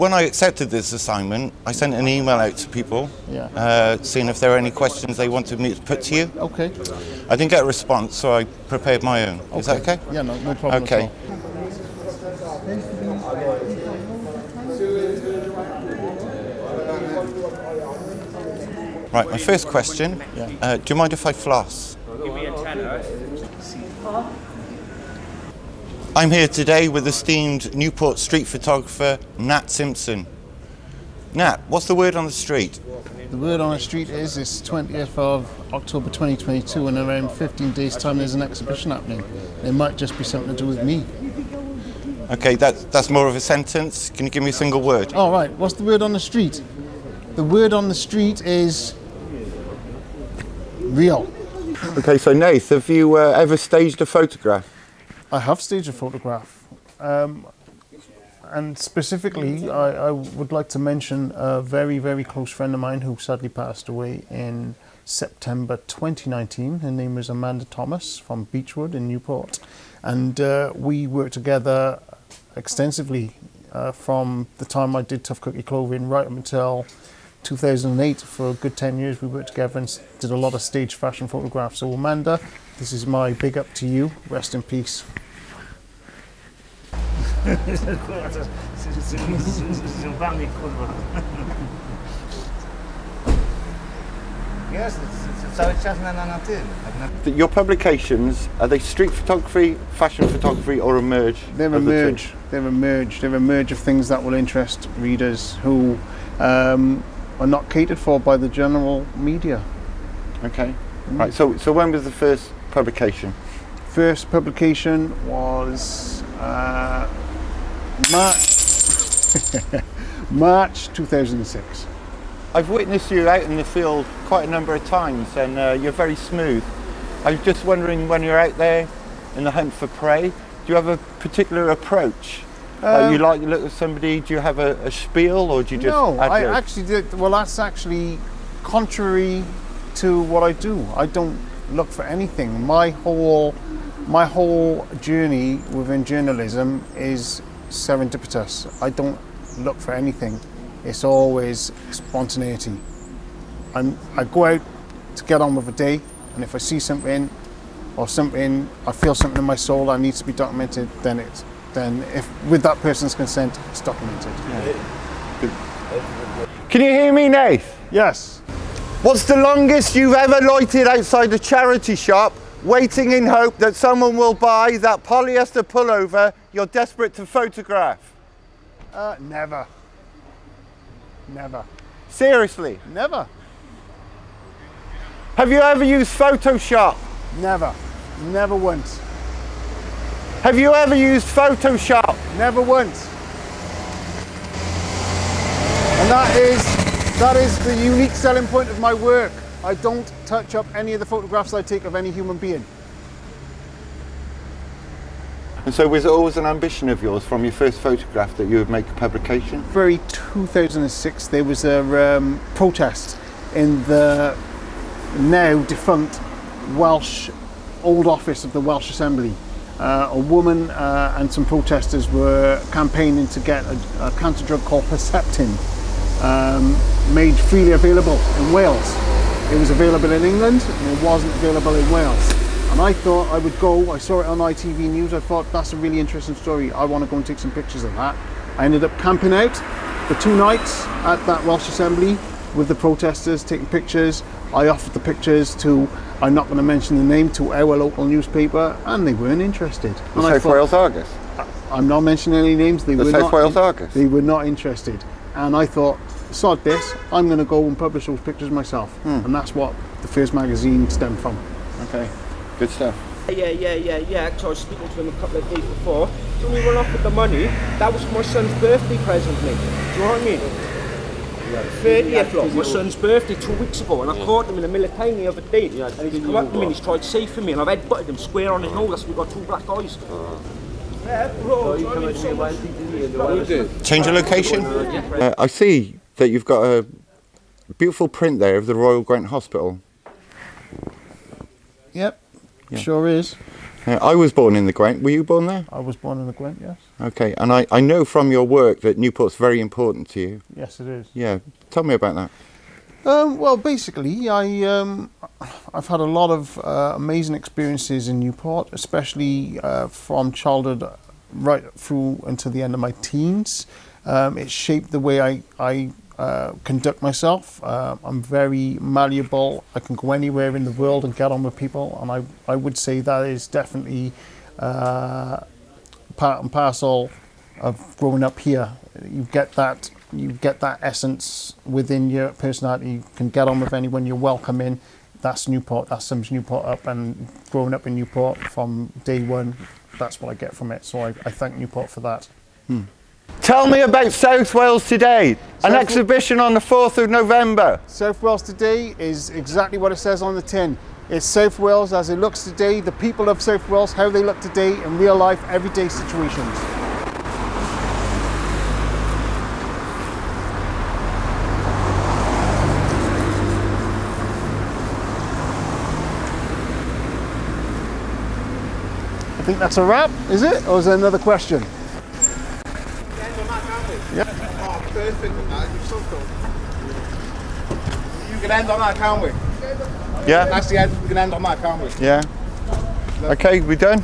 when I accepted this assignment, I sent an email out to people, Yeah. uh, seeing if there were any questions they wanted me to put to you. Okay. I didn't get a response, so I prepared my own. Is that okay? Yeah, no, no problem Okay. Right, my first question. Yeah. Uh, do you mind if I floss? I'm here today with esteemed Newport street photographer Nat Simpson. Nat, what's the word on the street? The word on the street is it's 20th of October 2022, and around 15 days' time there's an exhibition happening. It might just be something to do with me. Okay, that, that's more of a sentence. Can you give me a single word? All right, what's the word on the street? The word on the street is real. Okay, so Nath, have you uh, ever staged a photograph? I have staged a photograph. Um, and specifically, I, I would like to mention a very, very close friend of mine who sadly passed away in September 2019. Her name was Amanda Thomas from Beechwood in Newport. And uh, we worked together extensively uh, from the time I did Tough Cookie Clothing right up until 2008. For a good 10 years, we worked together and did a lot of stage fashion photographs. So, Amanda, this is my big up to you. Rest in peace. Zjebany kurwa. Jest, cały czas na, na, na tym. Na, Your publications, are they street photography, fashion photography, or a merge? They're a of the two? merge. They're a merge. They're a merge of things that will interest readers who um, are not catered for by the general media. Okay. Right, so, so when was the first publication? First publication was uh, March March 2006. I've witnessed you out in the field quite a number of times and uh, you're very smooth. I was just wondering when you're out there in the hunt for prey, do you have a particular approach? uh, you Um, like to look at somebody, do you have a, a spiel or do you just no, I actually did. Well, that's actually contrary to what I do. I don't look for anything. My whole my whole journey within journalism is serendipitous. I don't look for anything. It's always spontaneity. I'm, I go out to get on with a day, and if I see something or something, I feel something in my soul that needs to be documented, then it's then if with that person's consent, it's documented. Can you hear me, Nath? Yes. What's the longest you've ever loitered outside a charity shop, waiting in hope that someone will buy that polyester pullover you're desperate to photograph? Uh, never. Never. Seriously, Never. have you ever used Photoshop? Never. Never once. Have you ever used Photoshop? Never once. And that is that is the unique selling point of my work. I don't touch up any of the photographs I take of any human being. And so was it always an ambition of yours from your first photograph that you would make a publication? Very 2006, there was a um, protest in the now defunct Welsh old office of the Welsh Assembly. Uh, a woman uh, and some protesters were campaigning to get a, a cancer drug called Herceptin um, made freely available in Wales. It was available in England and it wasn't available in Wales. And I thought I would go, I saw it on ITV News, I thought that's a really interesting story, I want to go and take some pictures of that. I ended up camping out for two nights at that Welsh Assembly with the protesters, taking pictures. I offered the pictures to, I'm not going to mention the name, to our local newspaper, and they weren't interested. The And South thought- Wales Argus. I'm not mentioning any names. They The were South not. Wales Argus? They were not interested, and I thought, sod this. I'm going to go and publish those pictures myself, Hmm. and that's what the first magazine stemmed from. Okay, good stuff. Yeah, yeah, yeah, yeah. So I was speaking to him a couple of days before. So we went off with the money, that was my son's birthday present, mate. Do you know what I mean? 30th, look, my son's birthday two weeks ago, and I caught him in the middle of town the other day. And he's come up to me and he's tried saving me, and I've headbutted him square on his nose. That's why we got two black eyes. Yeah, bro. do you I mean? So much- Change of location? Uh, I see that you've got a beautiful print there of the Royal Gwent Hospital. Yep, sure is. Uh, I was born in the Gwent. Were you born there? I was born in the Gwent, yes. Okay, and I, I know from your work that Newport's very important to you. Yes, it is. Yeah, tell me about that. Um, well, basically, I um, I've had a lot of uh, amazing experiences in Newport, especially uh, from childhood right through until the end of my teens. Um, it shaped the way I I uh, conduct myself. Uh, I'm very malleable. I can go anywhere in the world and get on with people, and I I would say that is definitely uh, part and parcel of growing up here. You get that you get that essence within your personality. You can get on with anyone. You're welcome in. That's Newport. That sums Newport up. And growing up in Newport from day one, that's what I get from it. So I, I thank Newport for that. Tell me about South Wales Today, an exhibition on the 4th of November. South Wales today is exactly what it says on the tin. It's South Wales as it looks today, the people of South Wales, how they look today in real life, everyday situations. I think that's a wrap, is it? Or is there another question? Oh, you can end on that, can't we? Yeah? That's the end. We can end on that, can't we? Yeah. Okay, we done?